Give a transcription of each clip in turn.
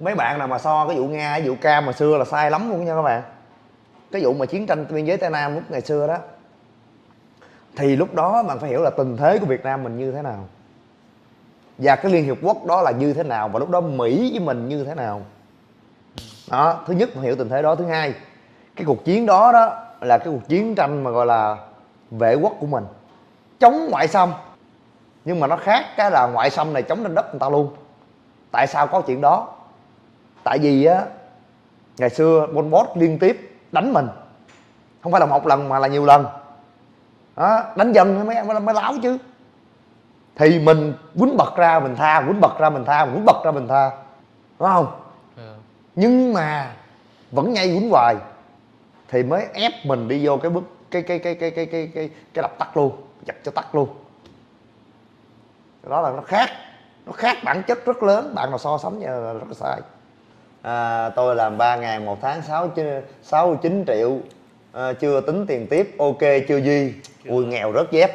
mấy bạn nào mà so cái vụ nga, cái vụ cam mà xưa là sai lắm luôn nha các bạn. Cái vụ mà chiến tranh biên giới tây nam lúc ngày xưa đó. Thì lúc đó bạn phải hiểu là tình thế của việt nam mình như thế nào. Và cái liên hiệp quốc đó là như thế nào. Và lúc đó mỹ với mình như thế nào. Đó, thứ nhất phải hiểu tình thế đó. Thứ hai, cái cuộc chiến đó đó là cái cuộc chiến tranh mà gọi là vệ quốc của mình. Chống ngoại xâm. Nhưng mà nó khác cái là ngoại xâm này chống trên đất người ta luôn. Tại sao có chuyện đó? Tại vì á ngày xưa Pol Pot liên tiếp đánh mình. Không phải là một lần mà là nhiều lần. Đó, đánh dân mới mới, mới láo chứ. Thì mình quýnh bật ra mình tha quýnh bật ra mình tha quýnh bật ra mình tha. Đúng không? Ờ. nhưng mà vẫn nhây quýnh hoài thì mới ép mình đi vô cái bước cái cái cái cái cái cái cái cái đập tắt luôn giật cho tắt luôn. Đó là nó khác nó khác bản chất rất lớn bạn nào so sánh là rất là sai à, tôi làm 3 ngàn một tháng 6 sáu chín triệu. À, chưa tính tiền tiếp ok chưa gì. Ui nghèo rớt dép.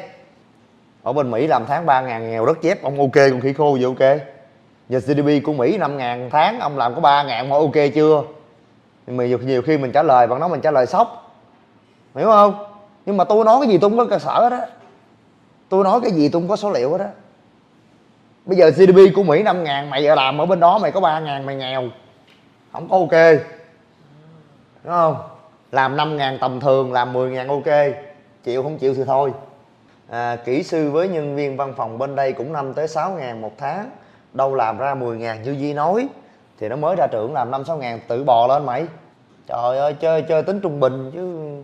Ở bên Mỹ làm tháng 3 ngàn nghèo rớt dép. Ông ok còn khỉ khô gì ok. Giờ GDP của Mỹ 5 ngàn tháng ông làm có 3 ngàn mà ok chưa? Nhưng mà nhiều, nhiều khi mình trả lời bạn nói mình trả lời sốc. Hiểu không? Nhưng mà tôi nói cái gì tôi không có cơ sở hết á. Tôi nói cái gì tôi không có số liệu hết á. Bây giờ GDP của Mỹ 5 ngàn mày ở làm ở bên đó mày có 3 ngàn mày nghèo không có ok. Đúng không? Làm 5 ngàn tầm thường làm 10 ngàn ok. Chịu không chịu thì thôi. À, kỹ sư với nhân viên văn phòng bên đây cũng 5 tới 6 ngàn một tháng. Đâu làm ra 10 ngàn như Di nói. Thì nó mới ra trưởng làm 5 6 ngàn tự bò lên mày. Trời ơi chơi chơi tính trung bình chứ.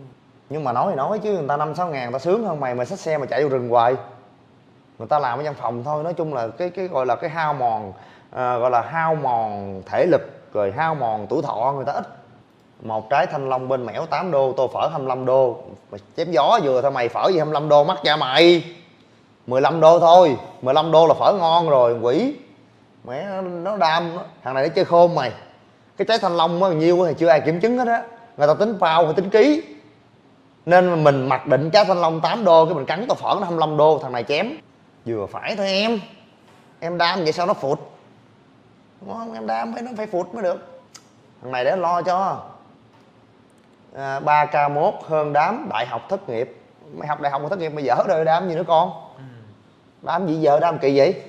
Nhưng mà nói thì nói chứ người ta 5 6 ngàn người ta sướng hơn mày mày xách xe mà chạy vô rừng hoài. Người ta làm ở văn phòng thôi nói chung là cái cái gọi là cái hao mòn à, gọi là hao mòn thể lực rồi hao mòn tuổi thọ người ta ít. Một trái thanh long bên mẻo 8 đô tô phở 25 đô. Mà chém gió vừa thôi mày phở gì 25 đô mắc cha mày. 15 đô thôi 15 đô là phở ngon rồi quỷ. Mẹ nó, đam thằng này nó chơi khôn mày. Cái trái thanh long bao nhiêu thì chưa ai kiểm chứng hết á. Người ta tính bao hay tính ký. Nên mình mặc định trái thanh long 8 đô cái mình cắn tô phở nó 25 đô thằng này chém. Vừa phải thôi em. Em đam vậy sao nó phụt? Không em đam phải nó phải phụt mới được. Thằng này để lo cho. À, 3 k 1 hơn đám đại học thất nghiệp. Mày học đại học mà thất nghiệp mày dở đời đám gì nữa con? Đám gì giờ đám kỳ vậy?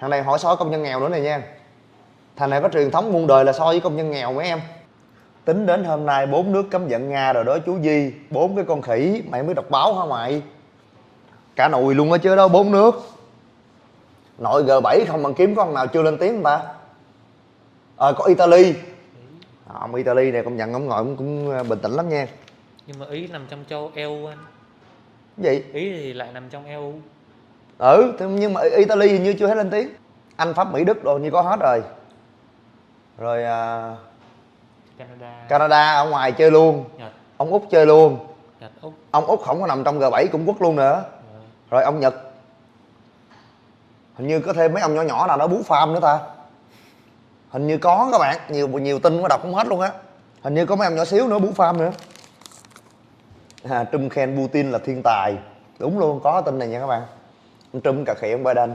Thằng này hỏi so công nhân nghèo nữa này nha. Thằng này có truyền thống muôn đời là so với công nhân nghèo mấy em. Tính đến hôm nay bốn nước cấm vận nga rồi đó chú di bốn cái con khỉ mày mới đọc báo hả mày? Cả nùi luôn á chứ đó bốn nước. Nội g 7 không bằng kiếm có con nào chưa lên tiếng không ta ờ có italy. À, ông italy này công nhận ông ngồi cũng, cũng ờ, bình tĩnh lắm nha. Nhưng mà ý nằm trong châu EU anh. Gì? Ý thì lại nằm trong EU. Ừ nhưng mà italy hình như chưa hết lên tiếng. Anh pháp mỹ đức đồ như có hết rồi. Rồi à, Canada. Canada ở ngoài chơi luôn. Nhật. Ông úc chơi luôn. Nhật Úc. Ông úc không có nằm trong g 7 cũng quốc luôn nữa. Ờ. rồi ông nhật. Hình như có thêm mấy ông nhỏ nhỏ nào đó bú farm nữa ta hình như có các bạn nhiều nhiều tin mà đọc không hết luôn á. Hình như có mấy em nhỏ xíu nữa bú farm nữa. À, Trump khen Putin là thiên tài. Đúng luôn có tin này nha các bạn. Ông Trump cà khịa ông Biden.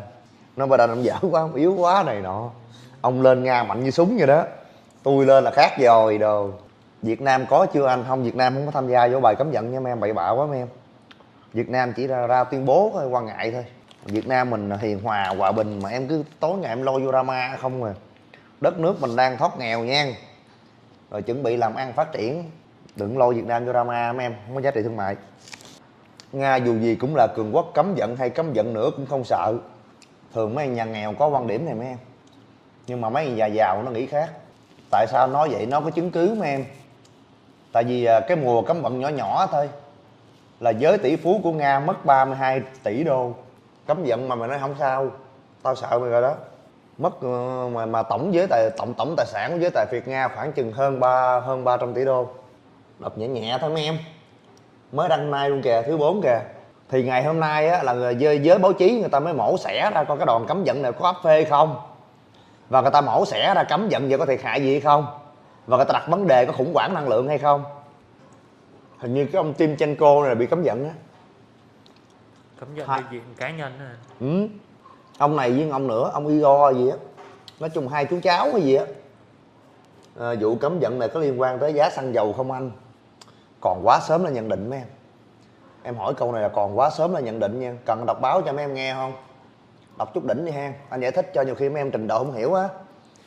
Nó Biden ông dở quá ông yếu quá này nọ. Ông lên Nga mạnh như súng vậy đó. Tôi lên là khác rồi đồ. Việt Nam có chưa anh? Không Việt Nam không có tham gia vô bài cấm giận nha mấy em bậy bạ quá mấy em. Việt Nam chỉ ra, ra tuyên bố thôi quan ngại thôi. Việt Nam mình hiền hòa hòa bình mà em cứ tối ngày em lo vô drama không à đất nước mình đang thoát nghèo nha rồi chuẩn bị làm ăn phát triển. Đừng lôi Việt Nam vô drama mấy em không có giá trị thương mại. Nga dù gì cũng là cường quốc, cấm giận hay cấm giận nữa cũng không sợ. Thường mấy nhà nghèo có quan điểm này mấy em. Nhưng mà mấy nhà giàu nó nghĩ khác. Tại sao nói vậy? Nó có chứng cứ mấy em. Tại vì à, cái mùa cấm vận nhỏ nhỏ thôi. Là giới tỷ phú của nga mất 32 tỷ đô. Cấm vận mà mày nói không sao. Tao sợ mày rồi đó mất ờ, mà mà tổng giới tài tổng tổng tài sản của giới tài phiệt nga khoảng chừng hơn ba hơn 300 tỷ đô. Đọc nhẹ nhẹ thôi mấy em. Mới đăng nay luôn kìa thứ bốn kìa. Thì ngày hôm nay á là người giới, giới báo chí người ta mới mổ xẻ ra coi cái đòn cấm vận này có áp phê không. Và người ta mổ xẻ ra cấm vận vậy có thiệt hại gì hay không? Và người ta đặt vấn đề có khủng hoảng năng lượng hay không? Hình như cái ông Timchenko này là bị cấm vận á. Cấm vận Hai- diện cá nhân á anh. ừ ông này với ông nữa ông Igor gì á. Nói chung hai chú cháu cái gì á. À, vụ cấm vận này có liên quan tới giá xăng dầu không anh? Còn quá sớm là nhận định mấy em. Em hỏi câu này là còn quá sớm là nhận định nha. Cần đọc báo cho mấy em nghe không? Đọc chút đỉnh đi ha anh giải thích cho nhiều khi mấy em trình độ không hiểu á.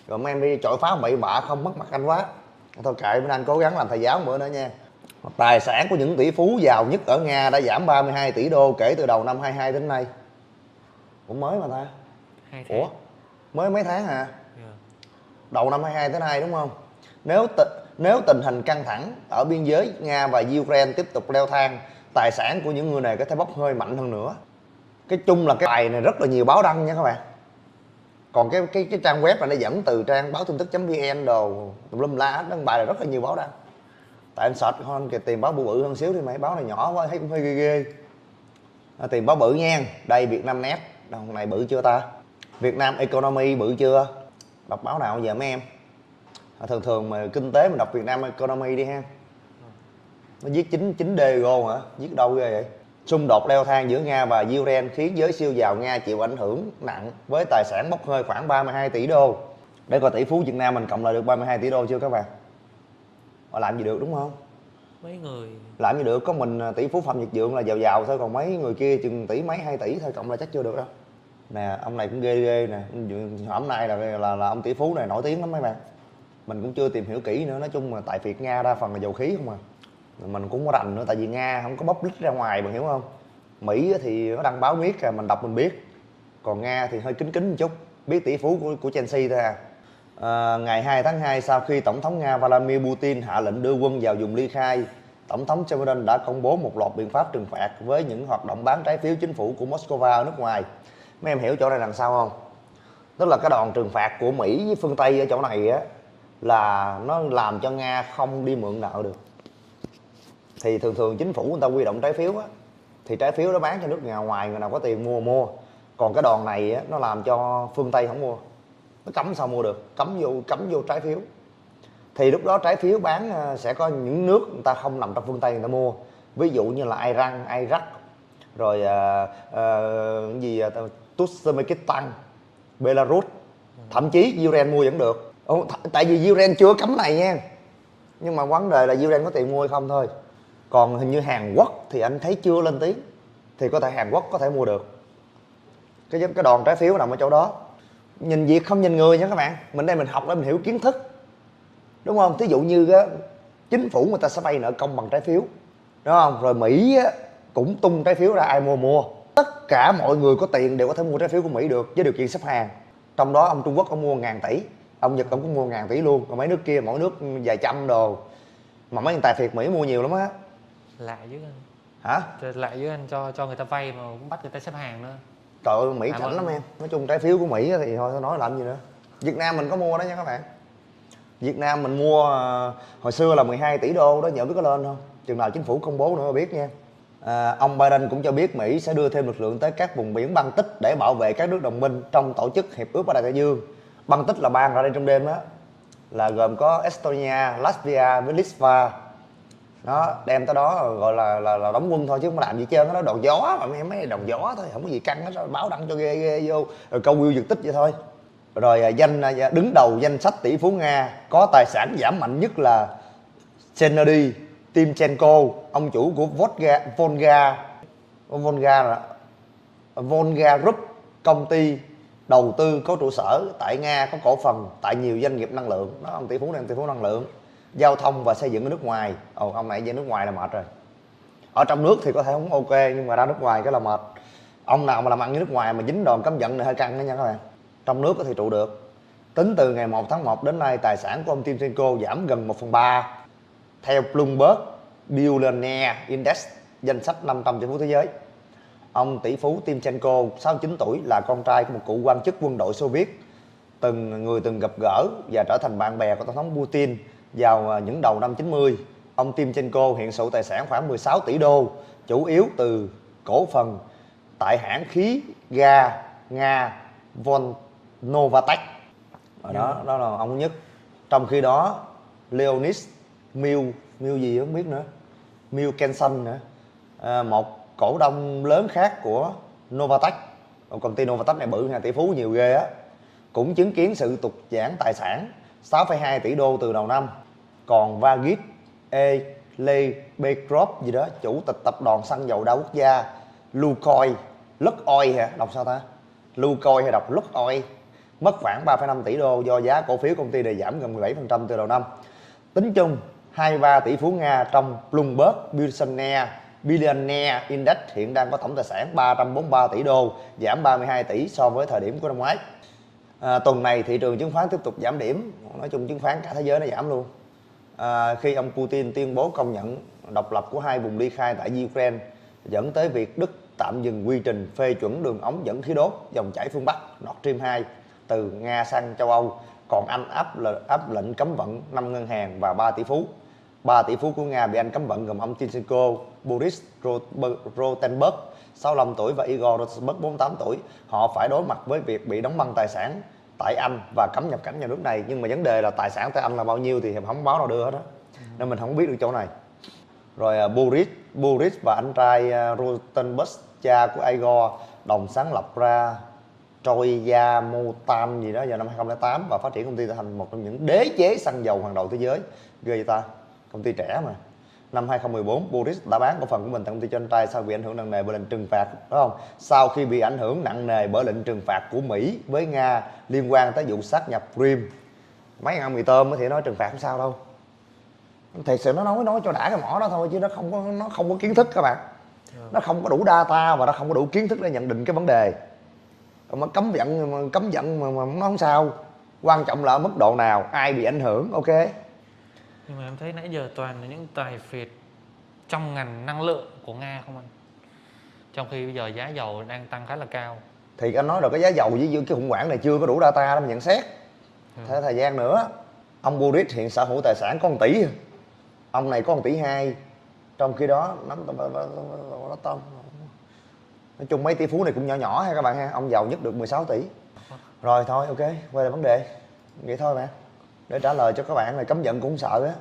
Rồi mấy em đi chọi phá bậy bạ không mất mặt anh quá. Thôi kệ bên anh cố gắng làm thầy giáo một bữa nữa nha. Tài sản của những tỷ phú giàu nhất ở nga đã giảm 32 tỷ đô kể từ đầu năm 22 đến nay cũng mới mà ta hai tháng ủa mới mấy tháng hả Dạ. đầu năm 22 tới nay đúng không? Nếu ti- nếu tình hình căng thẳng ở biên giới Nga và Ukraine tiếp tục leo thang, tài sản của những người này có thể bốc hơi mạnh hơn nữa. Cái chung là cái bài này rất là nhiều báo đăng nha các bạn. Còn cái cái cái trang web này nó dẫn từ trang báo tin tức.vn đồ tùm lum la hết, đăng bài này rất là nhiều báo đăng. Tại anh search hơn kìa tìm báo bự bự hơn xíu thì mấy báo này nhỏ quá thấy cũng hơi ghê ghê. À, tìm báo bự nha. Đây Việt Nam Net, đâu này bự chưa ta? Việt Nam Economy bự chưa? đọc báo nào giờ mấy em? À, thường thường mà kinh tế mình đọc Việt Nam Economy đi ha. Nó viết chính chính Dego hả? Viết đâu ghê vậy? Xung đột leo thang giữa Nga và Ukraine khiến giới siêu giàu Nga chịu ảnh hưởng nặng với tài sản bốc hơi khoảng 32 tỷ đô. Để coi tỷ phú Việt Nam mình cộng lại được 32 tỷ đô chưa các bạn? Họ làm gì được đúng không? Mấy người? Làm gì được có mình à, tỷ phú Phạm Nhật Vượng là giàu giàu thôi còn mấy người kia chừng tỷ mấy hai tỷ thôi cộng lại chắc chưa được đâu nè ông này cũng ghê ghê nè. Hôm nay là, là là ông tỷ phú này nổi tiếng lắm mấy bạn. Mình cũng chưa tìm hiểu kỹ nữa. Nói chung là tại việt nga đa phần là dầu khí không à. Mình cũng có rành nữa tại vì nga không có bóc lít ra ngoài bạn hiểu không? Mỹ thì nó đăng báo miết à mình đọc mình biết. Còn nga thì hơi kín kín một chút. Biết tỷ phú của, của chelsea thôi à. À, ngày 2 tháng 2 sau khi Tổng thống Nga Vladimir Putin hạ lệnh đưa quân vào vùng ly khai, Tổng thống Joe Biden đã công bố một loạt biện pháp trừng phạt với những hoạt động bán trái phiếu chính phủ của Moscow ở nước ngoài. Mấy em hiểu chỗ này làm sao không? Tức là cái đòn trừng phạt của Mỹ với phương Tây ở chỗ này á là nó làm cho Nga không đi mượn nợ được. Thì thường thường chính phủ người ta quy động trái phiếu á thì trái phiếu đó bán cho nước nhà ngoài người nào có tiền mua mua. Còn cái đòn này á nó làm cho phương Tây không mua nó cấm sao mua được cấm vô cấm vô trái phiếu thì lúc đó trái phiếu bán ờ, sẽ có những nước người ta không nằm trong phương tây người ta mua ví dụ như là Iran, Iraq rồi uh, uh, gì uh, Turkmenistan, Belarus. Thậm chí Ukraine mua vẫn được. Ồ, th- tại vì Ukraine chưa cấm này nha. Nhưng mà vấn đề là Ukraine có tiền mua hay không thôi. Còn hình như Hàn Quốc thì anh thấy chưa lên tiếng thì có thể Hàn Quốc có thể mua được. Cái cái đòn trái phiếu nằm ở chỗ đó. Nhìn việc không nhìn người nha các bạn. Mình đây mình học để mình hiểu kiến thức. Đúng không? Thí dụ như á, chính phủ người ta sẽ vay nợ công bằng trái phiếu. Đúng không? Rồi mỹ á, cũng tung trái phiếu ra ai mua mua tất cả mọi người có tiền đều có thể mua trái phiếu của mỹ được với điều kiện xếp hàng. Trong đó ông trung quốc ông mua ngàn tỷ ông nhật ông cũng mua ngàn tỷ luôn. Còn mấy nước kia mỗi nước vài trăm đồ. Mà mấy thằng tài phiệt mỹ mua nhiều lắm á. Lạ với anh. Hả? Lạ với anh cho cho người ta vay mà cũng bắt người ta xếp hàng nữa. Trời ơi, Mỹ chảnh lắm em. Nói chung trái phiếu của Mỹ thì thôi thôi nói làm gì nữa. Việt Nam mình có mua đó nha các bạn. Việt Nam mình mua ờ, hồi xưa là 12 tỷ đô đó nhớ biết có lên không? Chừng nào chính phủ công bố nữa biết nha à, Ông Biden cũng cho biết Mỹ sẽ đưa thêm lực lượng tới các vùng biển băng tích Để bảo vệ các nước đồng minh trong tổ chức Hiệp ước Bắc Đại Tây Dương. Băng tích là bang ra đây trong đêm đó Là gồm có Estonia, Latvia với Litva. Nó đem tới đó gọi là là, là đóng quân thôi chứ không làm gì trơn nó đòn gió mà mấy mấy đòn gió thôi không có gì căng hết báo đăng cho ghê ghê vô rồi câu view giật tích vậy thôi. Rồi à, danh à, đứng đầu danh sách tỷ phú nga có tài sản giảm mạnh nhất là Kennedy Timchenko ông chủ của Volga Volga Volga là Volga Group, công ty đầu tư có trụ sở tại Nga, có cổ phần tại nhiều doanh nghiệp năng lượng. Đó, ông tỷ phú này tỷ phú năng lượng. Giao thông và xây dựng ở nước ngoài. Ồ, ông này về nước ngoài là mệt rồi. Ở trong nước thì có thể không ok, nhưng mà ra nước ngoài cái là mệt. Ông nào mà làm ăn với nước ngoài mà dính đòn cấm vận này hơi căng đó nha các bạn. Trong nước có thì trụ được. Tính từ ngày 1 tháng 1 đến nay, tài sản của ông Timchenko giảm gần 1 phần 3 theo Bloomberg Billionaire Index danh sách 500 tỷ phú thế giới ông tỷ phú Timchenko 69 tuổi là con trai của một cựu quan chức quân đội Xô Viết từng người từng gặp gỡ và trở thành bạn bè của tổng thống Putin vào à, những đầu năm 90. Ông Timchenko hiện sở tài sản khoảng 16 tỷ đô, chủ yếu từ cổ phần tại hãng khí ga Nga Von đó đó là ông nhất. Trong khi đó Leonid Miu Miu gì không biết nữa. Miu Kenson nữa. À, một cổ đông lớn khác của Novatech. Công ty Novatech này bự nhà tỷ phú nhiều ghê á. Cũng chứng kiến sự tụt giảm tài sản 6,2 tỷ đô từ đầu năm. Còn Vagit E. Lê Bekrop gì đó chủ tịch tập đoàn xăng dầu đa quốc gia Lukoil Lukoil hả? Đọc sao ta? Lukoil hay đọc Lukoil? Mất khoảng 3,5 tỷ đô do giá cổ phiếu công ty này giảm gần 17% từ đầu năm. Tính chung 23 tỷ phú Nga trong Bloomberg Billionaire Billionaire Index hiện đang có tổng tài sản 343 tỷ đô, giảm 32 tỷ so với thời điểm của năm ngoái. À, tuần này thị trường chứng khoán tiếp tục giảm điểm, nói chung chứng khoán cả thế giới nó giảm luôn. À, khi ông Putin tuyên bố công nhận độc lập của hai vùng ly khai tại Ukraine dẫn tới việc Đức tạm dừng quy trình phê chuẩn đường ống dẫn khí đốt dòng chảy phương Bắc Nord Stream 2 từ Nga sang châu Âu, còn Anh áp, áp lệnh cấm vận 5 ngân hàng và 3 tỷ phú. 3 tỷ phú của Nga bị Anh cấm vận gồm ông Tinsenko, Boris Rotenberg, 65 tuổi và Igor Rotenberg, 48 tuổi. Họ phải đối mặt với việc bị đóng băng tài sản tại Anh và cấm nhập cảnh vào nước này. Nhưng mà vấn đề là tài sản tại Anh là bao nhiêu thì không báo nào đưa hết đó. Nên mình không biết được chỗ này. Rồi uh, Boris, Boris và anh trai à, uh, Rotenberg, cha của Igor, đồng sáng lập ra Troya Motan gì đó vào năm 2008 và phát triển công ty thành một trong những đế chế xăng dầu hàng đầu thế giới. Ghê vậy ta? Công ty trẻ mà. Năm 2014 Boris đã bán cổ phần của mình tại công ty cho anh trai sau bị ảnh hưởng nặng nề bởi lệnh trừng phạt đúng không? Sau khi bị ảnh hưởng nặng nề bởi lệnh trừng phạt của Mỹ với Nga liên quan tới vụ sát nhập Crimea. Mấy ăn mì tôm thì nói trừng phạt không sao đâu. Thật sự nó nói nói cho đã cái mỏ đó thôi chứ nó không có nó không có kiến thức các bạn. Nó không có đủ data và nó không có đủ kiến thức để nhận định cái vấn đề. Mà cấm giận cấm giận mà, mà nó không sao. Quan trọng là ở mức độ nào ai bị ảnh hưởng ok? Nhưng mà em thấy nãy giờ toàn là những tài phiệt trong ngành năng lượng của nga không anh? Trong khi bây giờ giá dầu đang tăng khá là cao. Thì anh nói rồi cái giá dầu với cái khủng hoảng này chưa có đủ data để nhận xét. Ừ. theo thời gian nữa ông Burit hiện sở hữu tài sản có 1 tỷ. Ông này có 1 tỷ hai. Trong khi đó nắm nó tôm nói chung mấy tỷ phú này cũng nhỏ nhỏ ha các bạn ha. Ông giàu nhất được 16 tỷ. Rồi thôi ok quay lại vấn đề. Vậy thôi mà để trả lời cho các bạn là cấm giận cũng sợ á.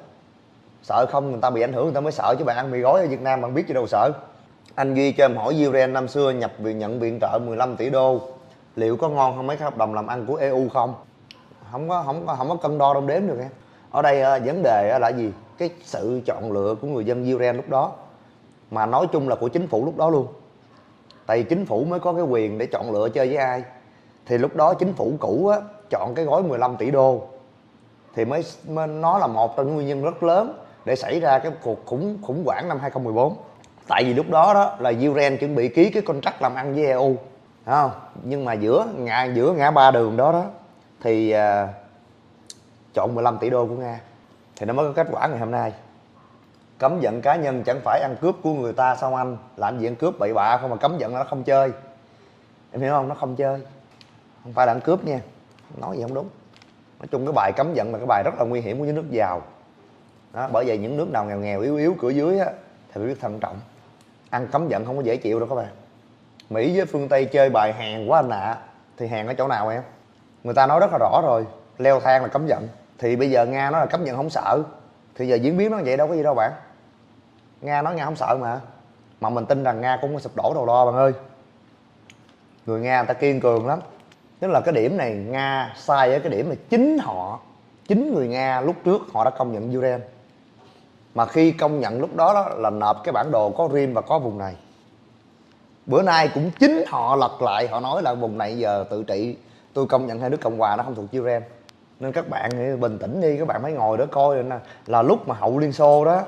Sợ không người ta bị ảnh hưởng người ta mới sợ. Chứ bạn ăn mì gói ở Việt Nam bạn biết gì đâu sợ. Anh Duy cho em hỏi Uren năm xưa nhập viện nhận viện trợ 15 tỷ đô. Liệu có ngon không mấy cái hợp đồng làm ăn của EU không? Không có không có không có cân đo đong đếm được em ở đây ờ, vấn đề ờ, là gì? Cái sự chọn lựa của người dân Uren lúc đó. Mà nói chung là của chính phủ lúc đó luôn. Tại vì chính phủ mới có cái quyền để chọn lựa chơi với ai. Thì lúc đó chính phủ cũ á, chọn cái gói 15 tỷ đô thì mới, mới nó là một trong những nguyên nhân rất lớn để xảy ra cái cuộc khủng khủng hoảng năm 2014 tại vì lúc đó đó là Uren chuẩn bị ký cái contract làm ăn với EU Đúng không? Nhưng mà giữa ngã giữa ngã ba đường đó đó thì uh, chọn 15 tỷ đô của nga. Thì nó mới có kết quả ngày hôm nay. Cấm giận cá nhân chẳng phải ăn cướp của người ta sao anh làm gì ăn cướp bậy bạ không mà cấm giận nó không chơi. Em hiểu không? Nó không chơi. Không phải là ăn cướp nha. Nói gì không đúng nói chung cái bài cấm giận là cái bài rất là nguy hiểm của những nước giàu. Đó, bởi vậy những nước nào nghèo nghèo, yếu yếu, cửa dưới á, thì phải biết thận trọng. Ăn cấm giận không có dễ chịu đâu các bạn. Mỹ với phương tây chơi bài hàng quá anh ạ thì hàng ở chỗ nào em? Người ta nói rất là rõ rồi, leo thang là cấm giận thì bây giờ nga nói là cấm giận không sợ. Thì giờ diễn biến nó vậy đâu có gì đâu bạn. Nga nói nga không sợ mà. Mà mình tin rằng nga cũng có sụp đổ đầu đo bạn ơi. Người nga người ta kiên cường lắm tức là cái điểm này nga sai ở cái điểm là chính họ chính người nga lúc trước họ đã công nhận Ukraine, mà khi công nhận lúc đó, đó là nộp cái bản đồ có rim và có vùng này. Bữa nay cũng chính họ lật lại họ nói là vùng này giờ tự trị tôi công nhận hai nước cộng hòa nó không thuộc Ukraine, nên các bạn bình tĩnh đi các bạn mới ngồi đó coi là, là lúc mà hậu liên xô đó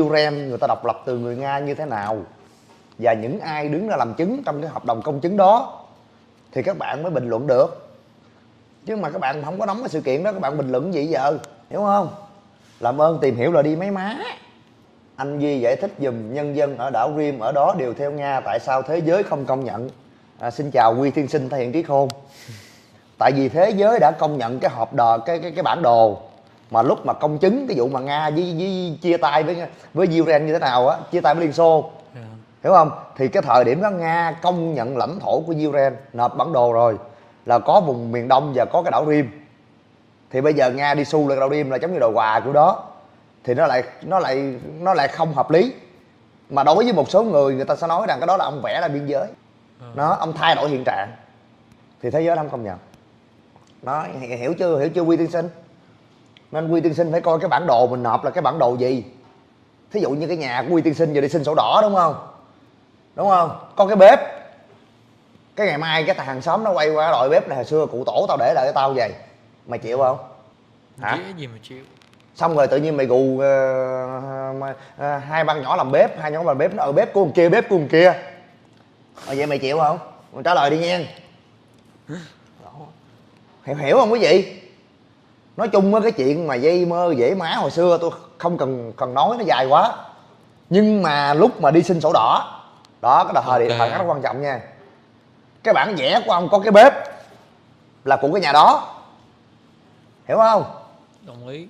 Ukraine người ta độc lập từ người nga như thế nào và những ai đứng ra làm chứng trong cái hợp đồng công chứng đó thì các bạn mới bình luận được. Chứ mà các bạn không có đóng cái sự kiện đó các bạn bình luận gì giờ hiểu không? Làm ơn tìm hiểu là đi mấy má. Anh duy giải thích dùm nhân dân ở đảo rim ở đó đều theo nga tại sao thế giới không công nhận? À, xin chào quy thiên sinh thể hiện trí khôn. Tại vì thế giới đã công nhận cái hộp đờ cái cái cái bản đồ mà lúc mà công chứng cái vụ mà nga với, với chia tay với với Ukraine như thế nào á chia tay với liên xô hiểu không? Thì cái thời điểm đó nga công nhận lãnh thổ của Ukraine nộp bản đồ rồi là có vùng miền đông và có cái đảo Rim. Thì bây giờ nga đi xu lên đảo Rim là giống như đồ quà của đó. Thì nó lại nó lại nó lại không hợp lý. Mà đối với một số người người ta sẽ nói rằng cái đó là ông vẽ ra biên giới. Ừ. nó ông thay đổi hiện trạng. Thì thế giới không công nhận. Nói hiểu chưa? Hiểu chưa quy tiên sinh? Nên quy tiên sinh phải coi cái bản đồ mình nộp là cái bản đồ gì? Thí dụ như cái nhà của quy tiên sinh giờ đi xin sổ đỏ đúng không đúng không? Có cái bếp. Cái ngày mai cái thằng hàng xóm nó quay qua đội bếp này hồi xưa cụ tổ tao để lại cho tao vậy. Mày chịu không? Hả? Dễ gì mà chịu. Xong rồi tự nhiên mày gù ờ, mà, ờ, hai băng nhỏ làm bếp hai nhóm làm bếp nó ở bếp của con kia bếp của con kia. Ờ, vậy mày chịu không? Mày trả lời đi nha. Hiểu hiểu không quý vị? Nói chung á cái chuyện mà dây mơ dễ má hồi xưa tôi không cần cần nói nó dài quá. Nhưng mà lúc mà đi xin sổ đỏ đó cái là thời điểm Ok. thời rất quan trọng nha. Cái bản vẽ của ông có cái bếp là của cái nhà đó. Hiểu không? Đồng ý.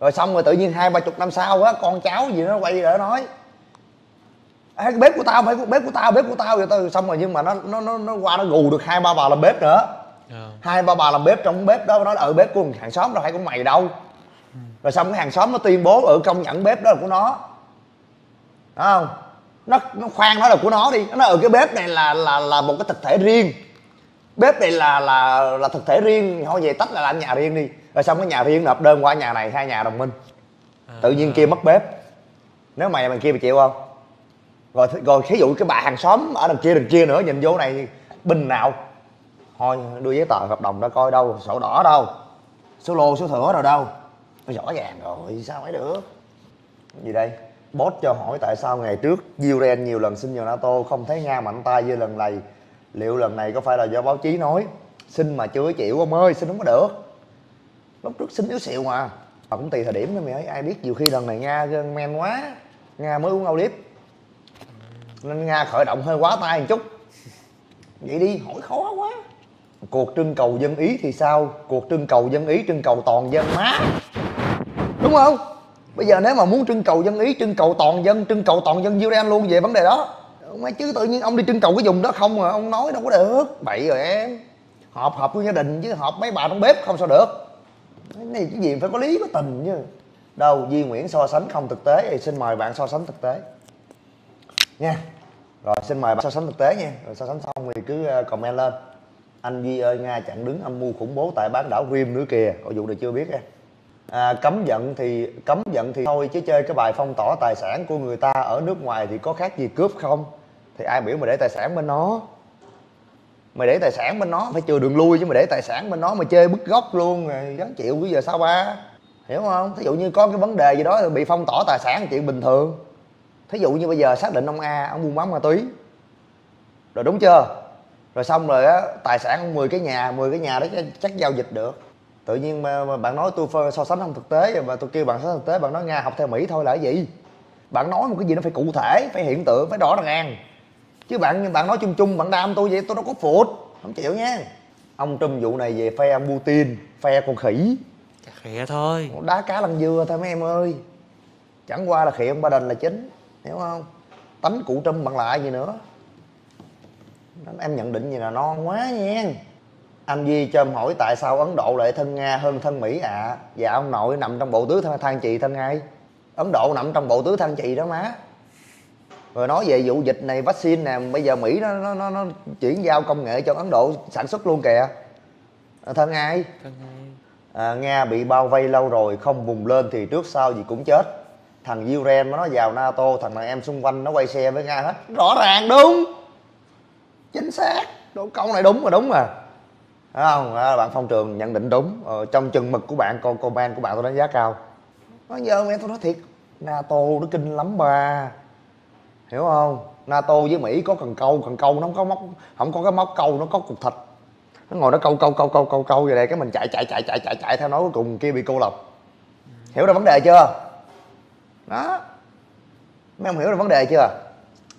Rồi xong rồi tự nhiên hai ba chục năm sau á con cháu gì nó quay lại nói à, cái bếp của tao phải bếp của tao bếp của tao. Vậy tao xong rồi nhưng mà nó nó nó, nó qua nó gù được hai ba bà làm bếp nữa. Ờ. hai ba bà làm bếp trong bếp đó nó ở bếp của hàng xóm đâu phải của mày đâu. Rồi xong cái hàng xóm nó tuyên bố ở công nhận bếp đó là của nó. Đúng không nó nó khoan nó là của nó đi. Nó ở cái bếp này là là là một cái thực thể riêng. Bếp này là là là thực thể riêng. Thôi về tách là làm nhà riêng đi. Rồi xong cái nhà riêng nộp đơn qua nhà này hai nhà đồng minh. À, tự nhiên kia mất bếp. Nếu mày mày kia mày chịu không? Rồi rồi thí dụ cái bà hàng xóm ở đằng kia đằng kia nữa nhìn vô này binh nào? Thôi đưa giấy tờ hợp đồng ra coi đâu sổ đỏ đâu. Số lô số thửa rồi đâu. Nó rõ ràng rồi sao mới được? Gì đây boss cho hỏi tại sao ngày trước Uren nhiều lần xin vào NATO, không thấy Nga mạnh tay như lần này. Liệu lần này có phải là do báo chí nói, xin mà chưa chịu, ông ơi, xin không có được. Lúc trước xin yếu xịu mà. Mà cũng tùy thời điểm thôi, mày ơi, ai biết, nhiều khi lần này nga gân men quá, nga mới uống olive nên nga khởi động hơi quá tay một chút. Vậy đi, hỏi khó quá. Cuộc trưng cầu dân ý thì sao? Cuộc trưng cầu dân ý, trưng cầu toàn dân má. Đúng không? Bây giờ nếu mà muốn trưng cầu dân ý, trưng cầu toàn dân, trưng cầu toàn dân Ukraine luôn, về vấn đề đó. Mà chứ tự nhiên ông đi trưng cầu cái vùng đó không mà ông nói đâu có được. Bậy rồi em. Họp họp với gia đình chứ họp mấy bà trong bếp không sao được. Cái này cái gì phải có lý, có tình chứ. Đâu di Nguyễn so sánh không thực tế, thì xin mời bạn so sánh thực tế. Nha. Rồi, xin mời bạn so sánh thực tế nha. Rồi, so sánh xong thì cứ ờ, comment lên. Anh Duy ơi, Nga chặn đứng âm mưu khủng bố tại bán đảo Rim nữa kìa. Có vụ này chưa biết em? À, cấm giận thì cấm giận thì thôi chứ chơi cái bài phong tỏa tài sản của người ta ở nước ngoài thì có khác gì cướp không? Thì ai biểu mà để tài sản bên nó? Mày để tài sản bên nó phải chừa đường lui chứ mày để tài sản bên nó mà chơi bứt gốc luôn rồi gắn chịu bây giờ sao ba? Hiểu không? Thí dụ như có cái vấn đề gì đó thì bị phong tỏa tài sản là chuyện bình thường. Thí dụ như bây giờ xác định ông a ông buôn bán ma túy. Rồi đúng chưa? Rồi xong rồi á tài sản ông 10 cái nhà 10 cái nhà đó chắc, chắc giao dịch được tự nhiên mà, mà bạn nói tôi so sánh không thực tế và tôi kêu bạn so sánh thực tế bạn nói nga học theo mỹ thôi là cái gì? Bạn nói một cái gì nó phải cụ thể phải hiện tượng phải rõ ràng. Chứ bạn bạn nói chung chung bạn đam tôi vậy tôi đâu có phụt. Không chịu nha. Ông trùm vụ này về phe ông Putin phe con khỉ. Khỉa thôi. Đá cá lăn dưa thôi mấy em ơi. Chẳng qua là khỉ ông Biden là chính hiểu không? Tánh cụ trùm bằng lại gì nữa. Em nhận định gì là non quá nha anh Duy cho em hỏi tại sao Ấn Độ lại thân Nga hơn thân Mỹ ạ? À? Dạ ông nội nằm trong bộ tứ than, than trì thân ai Ấn Độ nằm trong bộ tứ than trì đó má. Rồi nói về vụ dịch này vaccine nè bây giờ Mỹ nó nó nó, nó chuyển giao công nghệ cho Ấn Độ sản xuất luôn kìa. À, thân ai Thân ơi. à, Nga bị bao vây lâu rồi không vùng lên thì trước sau gì cũng chết. Thằng Ukraine nó vào NATO thằng này em xung quanh nó quay xe với Nga hết. Rõ ràng đúng. Chính xác. Câu này đúng mà đúng mà Thấy không? À, bạn phong trường nhận định đúng. Ờ, trong chừng mực của bạn con comment của bạn tôi đánh giá cao. Nói giờ mẹ tôi nói thiệt NATO nó kinh lắm ba. Hiểu không? NATO với Mỹ có cần câu cần câu nó không có móc không có cái móc câu nó có cục thịt. Nó ngồi nó câu câu câu câu câu câu vậy đây cái mình chạy chạy chạy chạy chạy chạy theo nó cuối cùng kia bị cô lập. Hiểu ra vấn đề chưa? Đó. Mấy ông hiểu ra vấn đề chưa?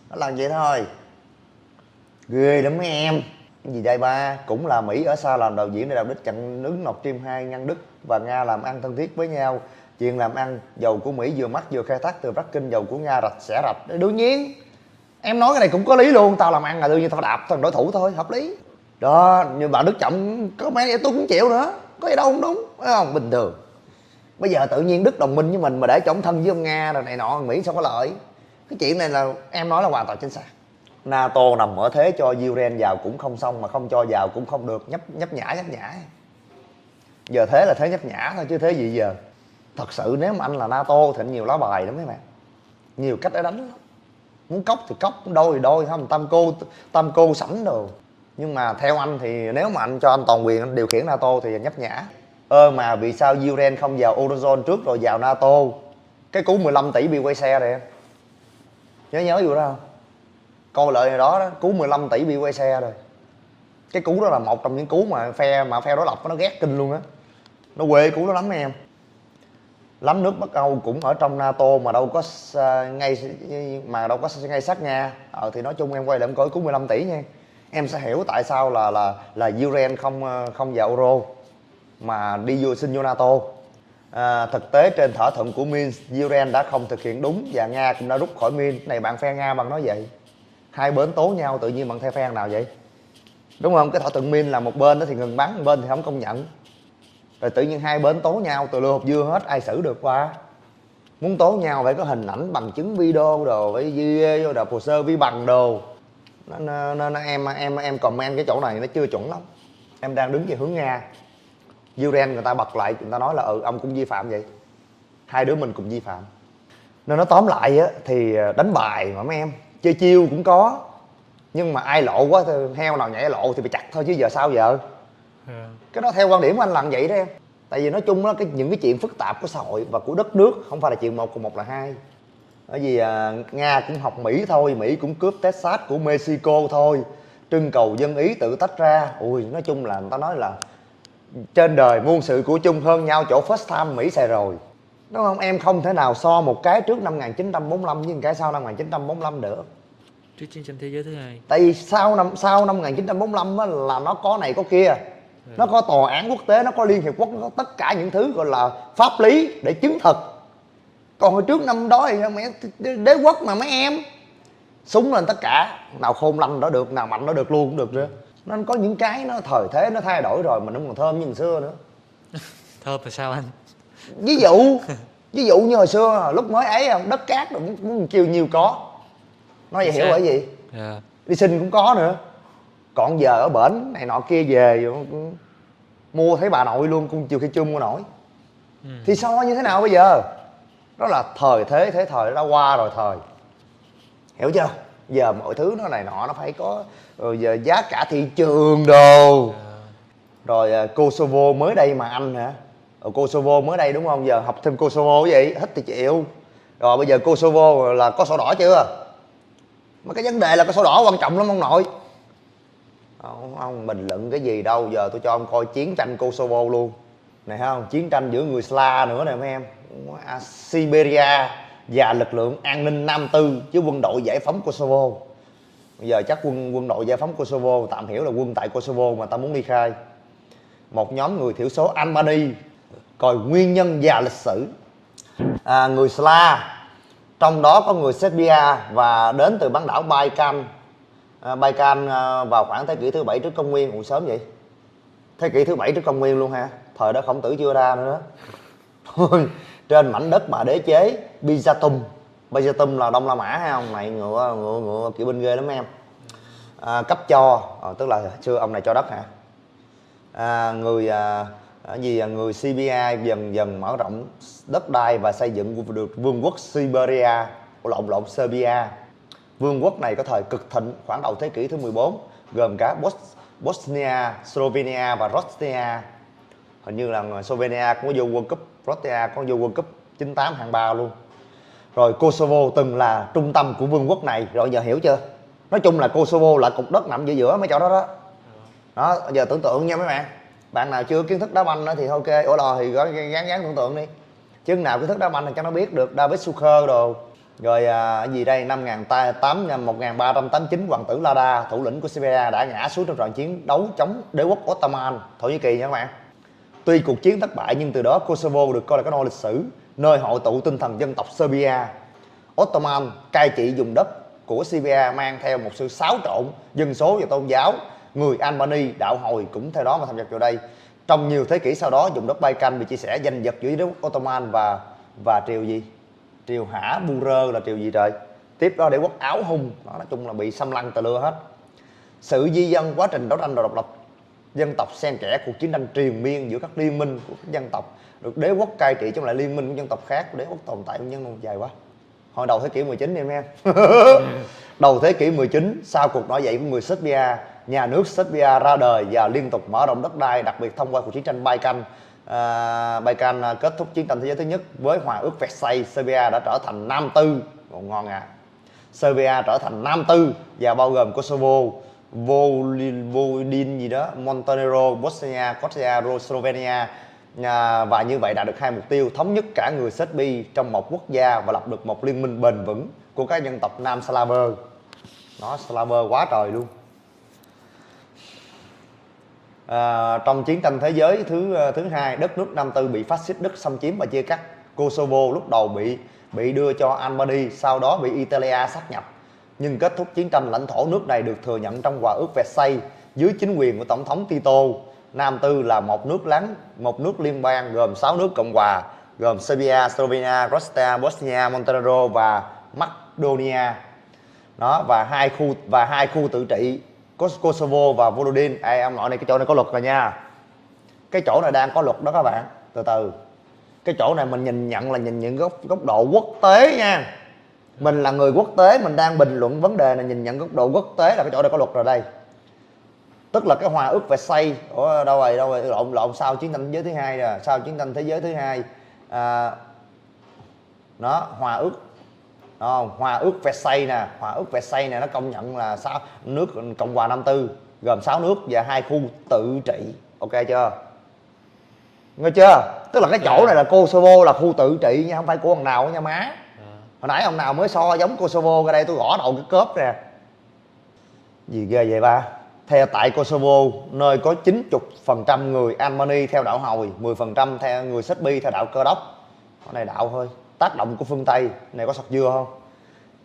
Nó làm vậy thôi. Ghê lắm mấy em gì đây ba? Cũng là mỹ ở xa làm đạo diễn để đạo đức chặn đứng nọc chim hai ngăn đức và nga làm ăn thân thiết với nhau. Chuyện làm ăn, dầu của mỹ vừa mắc vừa khai thác từ bắc kinh, dầu của nga rạch sẽ rạch. Đương nhiên, em nói cái này cũng có lý luôn. Tao làm ăn là đương nhiên tao đạp thằng đối thủ thôi, hợp lý. Đó, nhưng mà đức trọng có mấy, tôi cũng chịu nữa. Có gì đâu, không đúng, phải không? Bình thường. Bây giờ tự nhiên đức đồng minh với mình mà để cho ông thân với ông nga rồi này nọ mỹ sao có lợi? Cái chuyện này là em nói là hoàn toàn chính xác nato nằm ở thế cho Ukraine vào cũng không xong mà không cho vào cũng không được. Nhấp nhấp nhả nhấp nhả giờ thế là thế nhấp nhã thôi chứ thế gì giờ? Thật sự nếu mà anh là nato thì anh nhiều lá bài lắm mấy bạn. Nhiều cách để đánh lắm. Muốn cốc thì cốc đôi thì đôi, không tam cô tam cô sẵn đồ. Nhưng mà theo anh thì nếu mà anh cho anh toàn quyền anh điều khiển nato thì nhấp nhã. Ơ mà vì sao Ukraine không vào eurozone trước rồi vào nato? Cái cú 15 tỷ bị quay xe rồi em. Nhớ nhớ vụ đó không? Coi lợi này đó, đó cú 15 tỷ bị quay xe rồi. Cái cú đó là một trong những cú mà phe mà phe đối lập nó ghét kinh luôn á. Nó quê cú đó lắm em. Lắm nước Bắc Âu cũng ở trong NATO mà đâu có à, ngay mà đâu có ngay sát Nga. Ờ thì nói chung em quay lại em coi cú 15 tỷ nha. Em sẽ hiểu tại sao là là là Ukraine không ờ, không vào euro mà đi vô xin vô NATO. À, thực tế trên thỏa thuận của Minsk Ukraine đã không thực hiện đúng và Nga cũng đã rút khỏi Minsk. Này bạn phe Nga bằng nói vậy? Hai bên tố nhau tự nhiên bằng theo phe nào vậy? Đúng không? Cái thỏa thuận min là một bên đó thì ngừng bắn một bên thì không công nhận. Rồi tự nhiên hai bên tố nhau từ lừa hộp dưa hết ai xử được qua? Muốn tố nhau phải có hình ảnh bằng chứng video đồ phải ghi vô đồ hồ sơ vi bằng đồ. Nên, nên em em em comment cái chỗ này nó chưa chuẩn lắm. Em đang đứng về hướng nga. Uren người ta bật lại người ta nói là ừ ông cũng vi phạm vậy. Hai đứa mình cùng vi phạm. Nên nó tóm lại á thì ờ, đánh bài mà mấy em chơi chiêu cũng có. Nhưng mà ai lộ quá thì heo nào nhảy lộ thì bị chặt thôi chứ giờ sao giờ? Yeah. Dạ. cái đó theo quan điểm của anh là vậy đó em. Tại vì nói chung đó cái những cái chuyện phức tạp của xã hội và của đất nước không phải là chuyện một cùng một là hai. Bởi vì à, nga cũng học mỹ thôi mỹ cũng cướp texas của mexico thôi. Trưng cầu dân ý tự tách ra. Ui nói chung là người ta nói là trên đời muôn sự của chung hơn nhau chỗ first time mỹ xài rồi đúng không? Em không thể nào so một cái trước năm 1945 với một cái sau năm 1945 được. Trước chiến tranh thế giới thứ hai. Tại vì sau năm sau năm 1945 á, là nó có này có kia. Ừ. nó có tòa án quốc tế nó có liên hiệp quốc nó có tất cả những thứ gọi là pháp lý để chứng thực. Còn hồi trước năm đó thì mẹ đế quốc mà mấy em súng lên tất cả. Nào khôn lanh đó được nào mạnh đó được luôn cũng được nữa nên có những cái nó thời thế nó thay đổi rồi mà nó còn thơm như hồi xưa nữa. Thơm là sao anh ví dụ ví dụ như hồi xưa lúc mới ấy không đất cát rồi muốn kêu nhiều có nói vậy hiểu bởi gì yeah. Dạ. đi xin cũng có nữa còn giờ ở bển này nọ kia về mua thấy bà nội luôn cũng chiều khi chưa mua nổi ừ. thì so như thế nào bây giờ đó là thời thế thế thời đã qua rồi thời hiểu chưa giờ mọi thứ nó này nọ nó phải có rồi giờ giá cả thị trường đồ. Dạ. rồi uh, Kosovo mới đây mà anh hả ở Kosovo mới đây đúng không? Giờ học thêm Kosovo vậy hết thì chịu. Rồi bây giờ Kosovo là có sổ đỏ chưa? Mà cái vấn đề là cái sổ đỏ quan trọng lắm ông nội. Ông, ông bình luận cái gì đâu giờ tôi cho ông coi chiến tranh Kosovo luôn. Này không chiến tranh giữa người Sla nữa nè mấy em. À, Siberia và lực lượng an ninh Nam Tư chứ quân đội giải phóng Kosovo. Bây giờ chắc quân quân đội giải phóng Kosovo tạm hiểu là quân tại Kosovo mà ta muốn ly khai. Một nhóm người thiểu số Albany coi nguyên nhân và lịch sử. À, người Sla trong đó có người Serbia và đến từ bán đảo Baikal à, Baikal à, vào khoảng thế kỷ thứ bảy trước công nguyên. Cũng sớm vậy? Thế kỷ thứ bảy trước công nguyên luôn ha thời đó khổng tử chưa ra nữa đó. Trên mảnh đất mà đế chế Byzantium Byzantium là Đông La Mã hay không? Này ngựa ngựa ngựa kiểu binh ghê lắm em. À, cấp cho à, tức là xưa ông này cho đất hả? À, người à, vì à, người CBI dần dần mở rộng đất đai và xây dựng được vương quốc Siberia lộn lộn Serbia. Vương quốc này có thời cực thịnh khoảng đầu thế kỷ thứ 14 gồm cả Bos Bosnia, Slovenia và Rosnia hình như là Slovenia cũng có vô World Cup Rosnia cũng vô World Cup 98 hạng 3 luôn. Rồi Kosovo từng là trung tâm của vương quốc này rồi giờ hiểu chưa? Nói chung là Kosovo là cục đất nằm giữa giữa mấy chỗ đó đó. Đó giờ tưởng tượng nha mấy bạn bạn nào chưa kiến thức đá banh thì ok. Ủa lò thì gói gán gán tưởng tượng đi. Chứ nào kiến thức đá banh thì cho nó biết được David Suker đồ. Rồi à, gì đây? năm ngàn tám à, một nghìn ba trăm tám chín hoàng tử Lada thủ lĩnh của Siberia đã ngã xuống trong trận chiến đấu chống đế quốc Ottoman. Thổ Nhĩ Kỳ nha các bạn. Tuy cuộc chiến thất bại nhưng từ đó Kosovo được coi là cái nôi lịch sử nơi hội tụ tinh thần dân tộc Serbia. Ottoman cai trị vùng đất của Siberia mang theo một sự xáo trộn dân số và tôn giáo người Albany, đạo hồi cũng theo đó mà tham nhập vào đây. Trong nhiều thế kỷ sau đó vùng đất Balkan bị chia sẻ danh giật giữa nước Ottoman và và triều gì? Triều Hả Burơ là triều gì trời? Tiếp đó đế quốc Áo Hung đó nói chung là bị xâm lăng tà lưa hết. Sự di dân, quá trình đấu tranh độc lập, dân tộc xen kẽ cuộc chiến tranh triền miên giữa các liên minh của các dân tộc. Được đế quốc cai trị trong lại liên minh của dân tộc khác, đế quốc tồn tại của nhân lâu dài quá. Hồi đầu thế kỷ 19 em em đầu thế kỷ 19 sau cuộc nổi dậy của người Serbia nhà nước Serbia ra đời và liên tục mở rộng đất đai đặc biệt thông qua cuộc chiến tranh Balkan. À, Balkan à, kết thúc chiến tranh thế giới thứ nhất với hòa ước Versailles Serbia đã trở thành nam tư. Còn ngon à. Serbia trở thành nam tư và bao gồm Kosovo Vojvodin gì đó Montenegro Bosnia Croatia Slovenia. À, và như vậy đạt được hai mục tiêu thống nhất cả người Serbia trong một quốc gia và lập được một liên minh bền vững của các dân tộc Nam Slaver nó Slaver quá trời luôn à, trong chiến tranh thế giới thứ ờ, thứ hai đất nước Nam Tư bị phát xít Đức xâm chiếm và chia cắt. Kosovo lúc đầu bị bị đưa cho Albania sau đó bị Italia sát nhập. Nhưng kết thúc chiến tranh lãnh thổ nước này được thừa nhận trong hòa ước Versailles dưới chính quyền của tổng thống Tito. Nam Tư là một nước láng một nước liên bang gồm 6 nước cộng hòa gồm Serbia, Slovenia, Croatia, Bosnia, Montenegro và Macedonia. Đó và hai khu và hai khu tự trị Kosovo và Volodin. Ê, ông nội này cái chỗ này có luật rồi nha. Cái chỗ này đang có luật đó các bạn. Từ từ. Cái chỗ này mình nhìn nhận là nhìn những góc góc độ quốc tế nha. Mình là người quốc tế mình đang bình luận vấn đề này nhìn nhận góc độ quốc tế là cái chỗ này có luật rồi đây. Tức là cái hòa ước về xây. Ở đâu rồi đâu rồi lộn lộn sau chiến tranh thế giới thứ hai rồi sau chiến tranh thế giới thứ hai. À, nó hòa ước không? hòa ước xây nè. Hòa ước xây nè nó công nhận là sao nước cộng hòa năm tư gồm 6 nước và hai khu tự trị. Ok chưa? Nghe chưa? Tức là cái chỗ này là kosovo là khu tự trị nha không phải của thằng nào nha má. Hồi nãy ông nào mới so giống kosovo ra đây tôi gõ đầu cái cớp nè gì ghê vậy ba? Theo tại Kosovo nơi có 90% người Albany theo đạo Hồi 10% theo người Serbia theo đạo Cơ đốc. Cái này đạo thôi tác động của phương Tây. Này có sọc dưa không?